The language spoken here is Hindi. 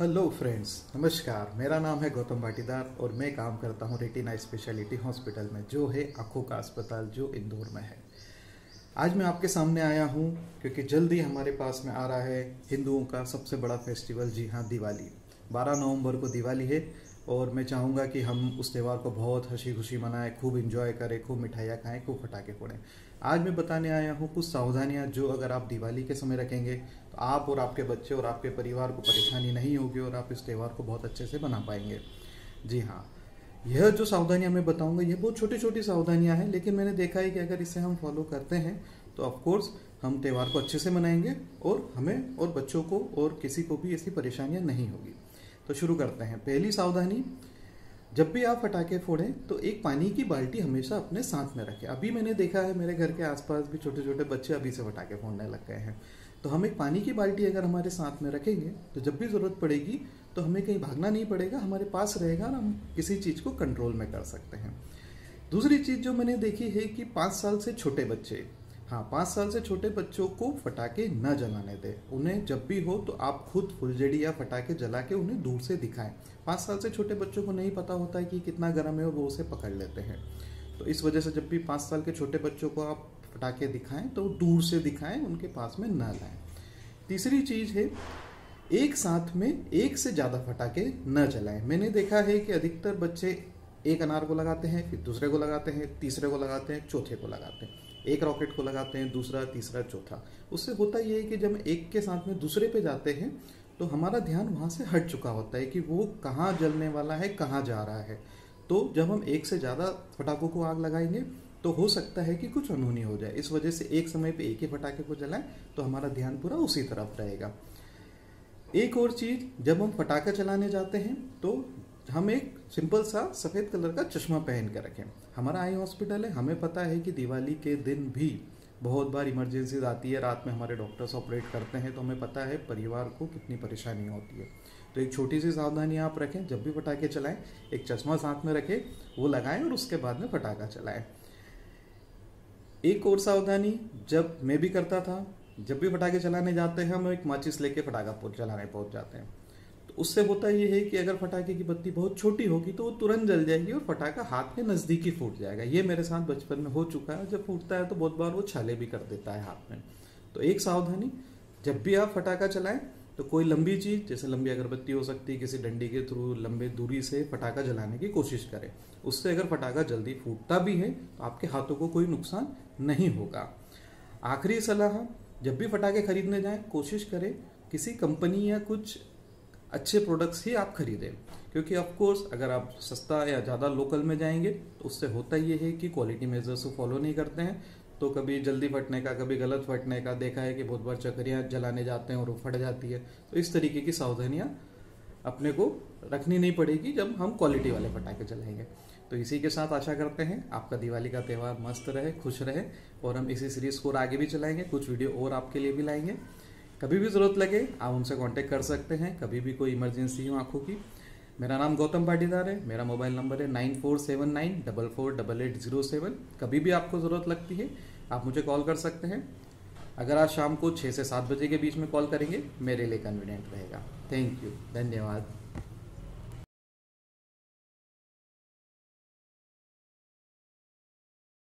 हेलो फ्रेंड्स नमस्कार। मेरा नाम है गौतम भाटीदार और मैं काम करता हूँ रेटिना स्पेशलिटी हॉस्पिटल में, जो है आँखों का अस्पताल, जो इंदौर में है। आज मैं आपके सामने आया हूँ, क्योंकि जल्दी हमारे पास में आ रहा है हिंदुओं का सबसे बड़ा फेस्टिवल जी हाँ दिवाली। 12 नवंबर को दिवाली है और मैं चाहूँगा कि हम उस त्यौहार को बहुत हँसी खुशी मनाएँ, खूब इंजॉय करें, खूब मिठाइयाँ खाएँ, खूब फटाखे फोड़ें। आज मैं बताने आया हूँ कुछ सावधानियाँ, जो अगर आप दिवाली के समय रखेंगे आप और आपके बच्चे और आपके परिवार को परेशानी नहीं होगी और आप इस त्यौहार को बहुत अच्छे से बना पाएँगे। जी हाँ। यह जो सावधानियाँ मैं बताऊँगा यह बहुत छोटी छोटी सावधानियाँ हैं, लेकिन मैंने देखा है कि अगर इसे हम फॉलो करते हैं तो ऑफकोर्स हम त्यौहार को अच्छे से मनाएँगे और हमें और बच्चों को और किसी को भी ऐसी परेशानियाँ नहीं होगी। तो शुरू करते हैं। पहली सावधानी, जब भी आप फटाके फोड़ें तो एक पानी की बाल्टी हमेशा अपने साथ में रखें। अभी मैंने देखा है, मेरे घर के आसपास भी छोटे छोटे बच्चे अभी से फटाके फोड़ने लग गए हैं। तो हम एक पानी की बाल्टी अगर हमारे साथ में रखेंगे तो जब भी ज़रूरत पड़ेगी तो हमें कहीं भागना नहीं पड़ेगा, हमारे पास रहेगा और हम किसी चीज़ को कंट्रोल में कर सकते हैं। दूसरी चीज़ जो मैंने देखी है कि पाँच साल से छोटे बच्चे हाँ पाँच साल से छोटे बच्चों को फटाके न जलाने दें। उन्हें जब भी हो तो आप खुद फुलझड़ी या फटाके जला के उन्हें दूर से दिखाएँ। पाँच साल से छोटे बच्चों को नहीं पता होता है कि कितना गर्म है और वो उसे पकड़ लेते हैं। तो इस वजह से जब भी पाँच साल के छोटे बच्चों को आप फटाके दिखाएँ तो दूर से दिखाएँ, उनके पास में न लाएँ। तीसरी चीज़ है, एक साथ में एक से ज़्यादा फटाके न जलाएँ। मैंने देखा है कि अधिकतर बच्चे एक अनार को लगाते हैं, फिर दूसरे को लगाते हैं, तीसरे को लगाते हैं, चौथे को लगाते हैं। एक रॉकेट को लगाते हैं, दूसरा, तीसरा, चौथा। उससे होता यह है कि जब एक के साथ में दूसरे पे जाते हैं तो हमारा ध्यान वहाँ से हट चुका होता है कि वो कहाँ जलने वाला है, कहाँ जा रहा है। तो जब हम एक से ज़्यादा फटाकों को आग लगाएँगे तो हो सकता है कि कुछ अनहोनी हो जाए। इस वजह से एक समय पे एक ही फटाके को जलाएँ तो हमारा ध्यान पूरा उसी तरफ़ रहेगा। एक और चीज़, जब हम फटाखा चलाने जाते हैं तो हम एक सिंपल सा सफ़ेद कलर का चश्मा पहन कर रखें। हमारा आई हॉस्पिटल है, हमें पता है कि दिवाली के दिन भी बहुत बार इमरजेंसीज आती है, रात में हमारे डॉक्टर्स ऑपरेट करते हैं तो हमें पता है परिवार को कितनी परेशानी होती है। तो एक छोटी सी सावधानी आप रखें, जब भी पटाखे चलाएँ, एक चश्मा साथ में रखें, वो लगाएँ और उसके बाद में पटाखा चलाएँ। एक और सावधानी, जब मैं भी करता था, जब भी पटाखे चलाने जाते हैं, हम एक माचिस लेके पटाखा चलाने पहुँच जाते हैं। तो उससे होता यह है कि अगर फटाके की बत्ती बहुत छोटी होगी तो वो तुरंत जल जाएगी और फटाका हाथ के नज़दीक फूट जाएगा। ये मेरे साथ बचपन में हो चुका है। जब फूटता है तो बहुत बार वो छाले भी कर देता है हाथ में। तो एक सावधानी, जब भी आप फटाखा चलाएँ तो कोई लंबी चीज़, जैसे लंबी अगरबत्ती हो सकती है किसी डंडी के थ्रू लंबे दूरी से फटाका जलाने की कोशिश करें। उससे अगर फटाका जल्दी फूटता भी है तो आपके हाथों को कोई नुकसान नहीं होगा। आखिरी सलाह, जब भी फटाके खरीदने जाएँ, कोशिश करें किसी कंपनी या कुछ अच्छे प्रोडक्ट्स ही आप खरीदें। क्योंकि ऑफ़ कोर्स अगर आप सस्ता या ज़्यादा लोकल में जाएँगे तो उससे होता ये है कि क्वालिटी मेजर्स को फॉलो नहीं करते हैं। तो कभी जल्दी फटने का, कभी गलत फटने का देखा है कि बहुत बार चक्रियाँ जलाने जाते हैं और वो फट जाती है। तो इस तरीके की सावधानियाँ अपने को रखनी नहीं पड़ेगी जब हम क्वालिटी वाले पटाखे चलाएँगे तो इसी के साथ आशा करते हैं आपका दिवाली का त्यौहार मस्त रहे, खुश रहे और हम इसी सीरीज़ को आगे भी चलाएँगे। कुछ वीडियो और आपके लिए भी लाएँगे। कभी भी ज़रूरत लगे आप उनसे कांटेक्ट कर सकते हैं। कभी भी कोई इमरजेंसी हो आँखों की मेरा नाम गौतम पाटीदार है, मेरा मोबाइल नंबर है nine four seven nine double four double eight zero seven. कभी भी आपको ज़रूरत लगती है, आप मुझे कॉल कर सकते हैं। अगर आप शाम को छः से सात बजे के बीच में कॉल करेंगे, मेरे लिए कन्वीनियंट रहेगा। थैंक यू धन्यवाद।